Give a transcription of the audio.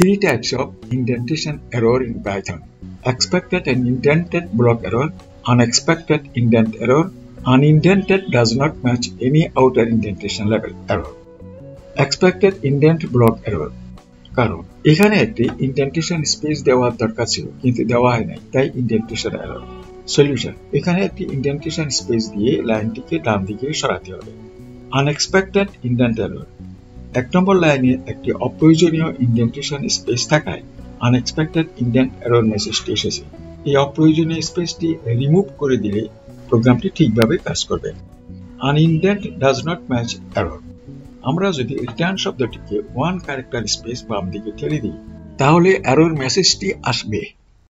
three types of indentation error in Python. Expected and indented block error, unexpected indent error, unindented does not match any outer indentation level error. Expected indent block error কারণ এখানে একটি indentation space দেওয়ার দরকার ছিল কিন্তু দেওয়া হয় নাই তাই ইন্ডেন্টেশন এরর সলিউশন এখানে একটি ইন্ডেন্টেশন স্পেস দিয়ে লাইনটিকে ডান দিকে সরাতে হবে আনএক্সপেক্টেড ইন্ডেন্ট এরর এক নম্বর লাইনে একটি অপ্রয়োজনীয় ইন্ডেন্টেশন স্পেস থাকায় আনএক্সপেক্টেড ইন্ডেন্ট এরর মেসেজটি এসেছে। এই অপ্রয়োজনীয় স্পেসটি রিমুভ করে দিলে প্রোগ্রামটি ঠিকভাবে কাজ করবে। Unindent does not match error আমরা যদি রিটার্ন শব্দটিকে ওয়ান ক্যারেক্টার স্পেস বাম দিকে ঠেলে দিই, তাহলে এরর মেসেজটি আসবে।